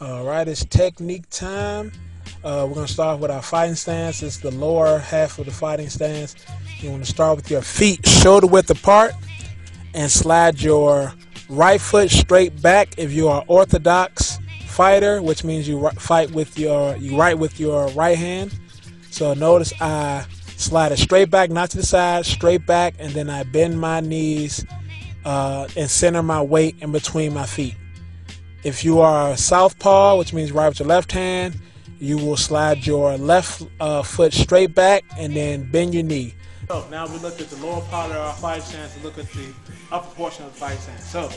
right, it's technique time. Uh, we're going to start with our fighting stance. It's the lower half of the fighting stance. You want to start with your feet shoulder width apart and slide your right foot straight back if you are orthodox fighter, which means you fight with your you right with your right hand. So notice I slide it straight back, not to the side, straight back, and then I bend my knees uh, and center my weight in between my feet. If you are a southpaw, which means right with your left hand, you will slide your left uh, foot straight back and then bend your knee. So now we look at the lower part of our fight stance and look at the upper portion of the fight stance. So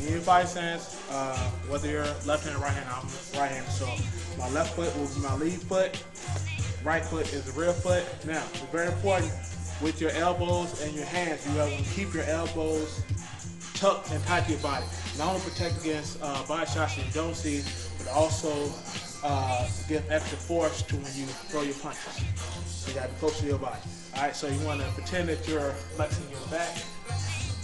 when you fight stance, uh, whether you're left hand or right hand, I'm right hand. So my left foot will be my lead foot, right foot is the rear foot. Now, it's very important with your elbows and your hands, you have to keep your elbows tucked and pack your body. Not only protect against uh, body shots you don't see, but also uh, give extra force to when you throw your punches. You got to be close to your body. All right, so you want to pretend that you're flexing your back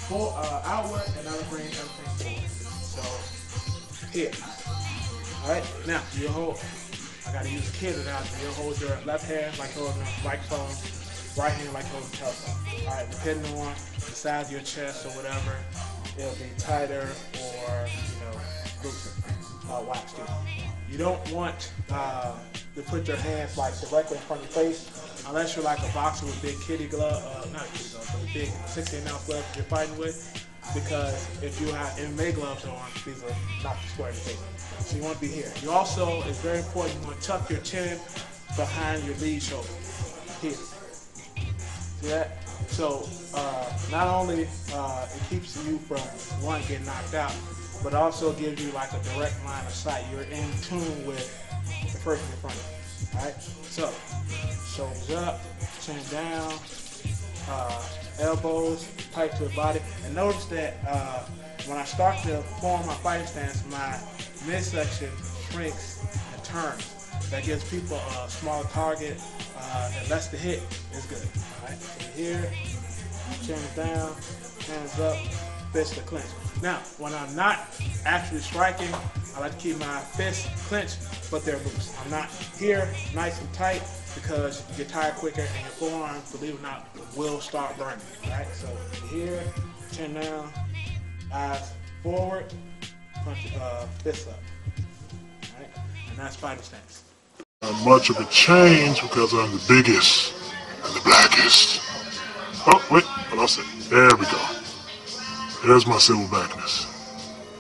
full, uh, outward and now bring everything forward. So here. All right, now you hold. I got to use a kid now. So you hold your left hand like holding a microphone, right hand like holding a telephone. All right, depending on the size of your chest or whatever, it'll be tighter or you know looser, uh, waxed You don't want uh, to put your hands like directly in front of your face unless you're like a boxer with big kitty glove, uh, not kitty glove, but big 16 ounce gloves you're fighting with. Because if you have MMA gloves on, these are not square in the face. So you want to be here. You also, it's very important, you want to tuck your chin behind your lead shoulder. Here. See that? So uh, not only uh, it keeps you from one getting knocked out, but also gives you like a direct line of sight. You're in tune with the person in front of you. All right. So shoulders up, chin down, uh, elbows tight to the body, and notice that uh, when I start to form my fighting stance, my midsection shrinks and turns. That gives people a smaller target, uh, less to hit is good. All right. So here, chin down, hands up, fist to clench. Now, when I'm not actually striking, I like to keep my fists clenched, but they're loose. I'm not here nice and tight because you get tired quicker and your forearms, believe it or not, will start burning. Right? So here, chin down, eyes forward, punch uh, fists up. Right? And that's fighting stance. Not much of a change because I'm the biggest and the blackest. Oh, wait, I lost it. There we go. There's my silverbackedness.